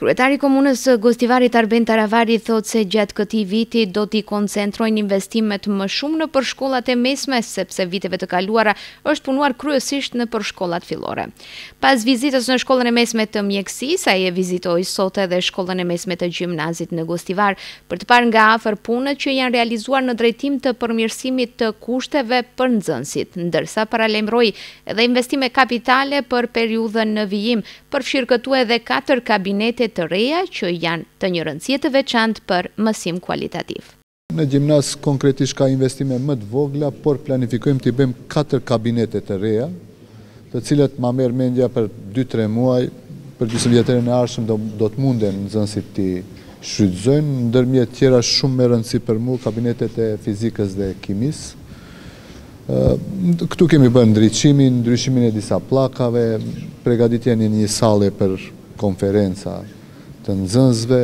Kryetari i Komunës së Gostivarit Arben Taravari thotë se gjatë këtij viti do t'i koncentrojnë investimet më shumë nëpër shkollat e mesme sepse viteve të kaluara është punuar kryesisht nëpër shkollat fillore. Pas vizitës në shkollën e mesme të mjekësisë, ai e vizitoi sot edhe shkollën e mesme të gjimnazit në Gostivar për të parë nga afër punët që janë realizuar në drejtim të përmirësimit të kushteve për nxënësit, ndërsa paralajmëroi edhe investime kapitale për periudhën në vijim, përfshirë këtu edhe katër kabinete të reja që janë të një rëndësie të veçantë për mësim kualitativ. Në gjimnaz konkretisht ka investime më të vogla, por planifikojmë t'i bëjmë katër kabinete të reja, të cilat ma merr mendja për dy tre muaj, për gjysëmvjetërin e ardhshëm do të munden nxënësit t'i shfrytëzojnë, ndërmjet tjera shumë me rëndësi për mu, kabinetet e fizikës dhe kimisë. Këtu kemi bërë ndriçimin, ndryshimin e disa pllakave, pregaditjen e një sale për konferenca të nxënësve,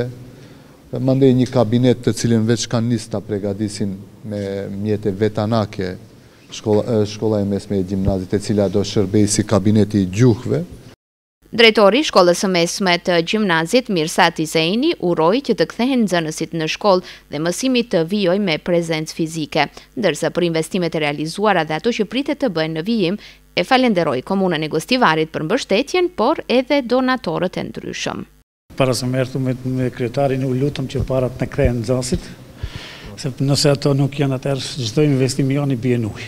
mandej një kabinet të cilin veç kanë nis ta pregadisin me mjete vetanake shkolla e mesme e gjimnazit e cila do shërbej si kabineti i gjuhëve. Drejtori i shkollës së mesme të gjimnazit, Mirsat Izeini, uroi që të kthehen nxënësit në shkollë dhe mësimi të vijojë me prezencë fizike, ndërsa për investimet e realizuara dhe ato që pritet të bëhen në vijim, e falenderoi Komunën e Gostivarit për mbështetjen, por edhe donatorët e ndryshëm. Para se me erdh tu me kryetarin, u lutëm që s'pari të na kthehen nxënësit, se nëse ato nuk janë atëherë, çdo investim janë i bje nukë.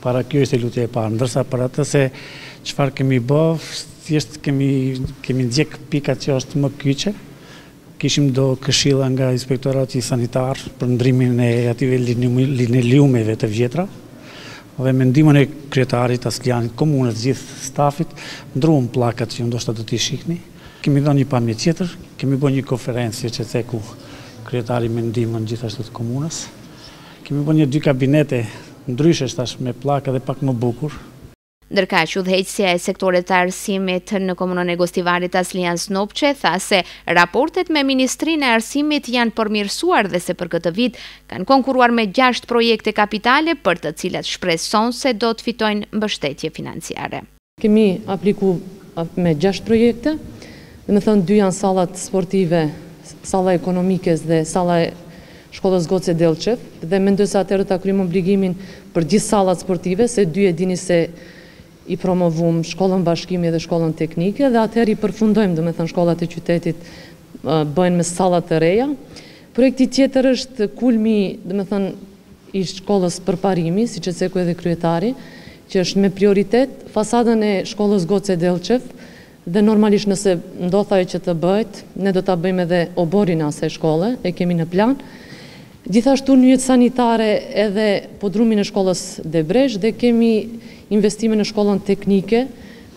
Para kjo ishte lutje e parë, ndërsa për atë se çfarë kemi bë, thjesht kemi ndjek pikat që është më kyçe, kishim do këshila nga inspektorati sanitar për ndrimin e atyre linoleumeve të vjetra, dhe me ndihmën e kryetarit, Aslijanit, komunës, gjithë stafit, ndrrum pllakat që ndoshta do t'i shikni, Kemi dhon një pamje tjetër, kemi bë një konferencë, siç e theku kryetari me ndihmën gjithashtu të komunës. Kemi bë një dy kabinete ndryshe tash me pllaka dhe pak më bukur. Ndërkaq, udhëheqësja e sektorit të arsimit në Komunën e Gostivarit, Aslijan Snopçe, tha se raportet me Ministrinë e Arsimit janë përmirësuar dhe se për këtë vit kanë konkurruar me gjashtë projekte kapitale për të cilat shpreson se do të fitojnë mbështetje financiare. Kemi apliku me gjashtë projekte, domethënë dy janë sallat sportive, salla e ekonomikes dhe salla e shkollës Goce Dellçev, dhe mendoj se atëherë do ta kryejmë obligimin për gjithë sallat sportive, se dy e dini se i promovum shkollën Bashkimi dhe shkollën teknike, dhe atëherë i përfundojmë, domethënë shkollat e qytetit bëhen me salla të reja. Projekti tjetër është kulmi, domethënë, i shkollës Përparimi, siç e cekoi edhe kryetari, që është me prioritet fasadën e shkollës Goce Dellçev dhe normalisht nëse ndodh ajo që të bëhet, ne do ta bëjmë edhe oborrin e asaj shkolle, e kemi në plan. Gjithashtu nyjet sanitare edhe podrumin e shkollës Debresh dhe kemi investime në shkollën teknike,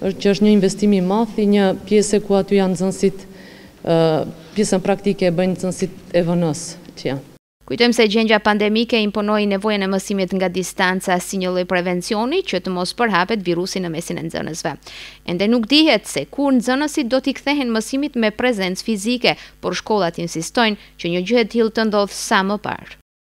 që është një investim i madh i një pjese ku aty janë nxënësit, pjesën praktike e bëjnë nxënësit e VN-së që janë. Kujtojmë se gjendja pandemike imponoi nevojën e mësimit nga distanca si një lloj prevencioni që të mos përhapet virusi në mesin e nxënësve. Ende nuk dihet se kur nxënësit do t'i kthehen mësimit me prezencë fizike, por shkollat insistojnë që një gjë e tillë të ndodhë sa më parë.